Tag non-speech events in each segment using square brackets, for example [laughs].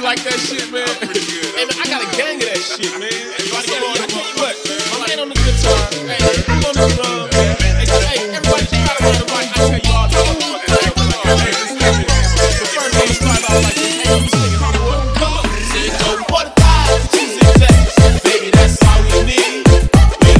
You like that shit, man? Hey, man, [laughs] I got a gang of that shit, man. Tell you, I tell you what, my man on the guitar, hey, you on the drum, hey, hey, everybody just try to the mic. I tell you all the motherfuckers, hey, listen to this. The first one start off like this. Hey, I'm singing Hollywood. Come on. Said go for the thighs, two zigzags. Baby, that's all we need. We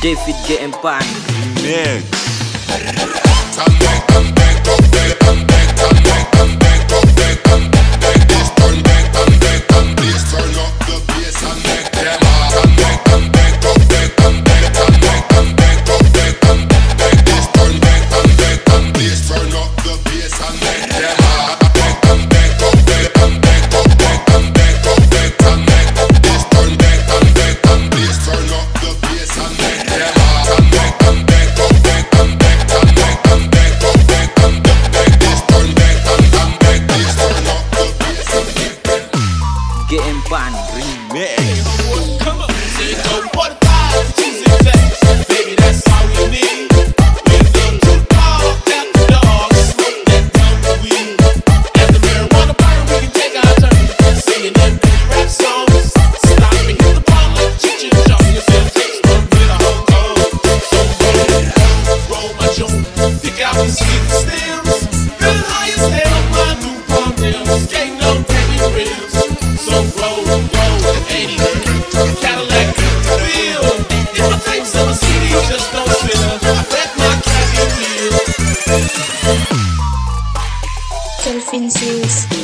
David getting bang. back, Sunday. Fin series.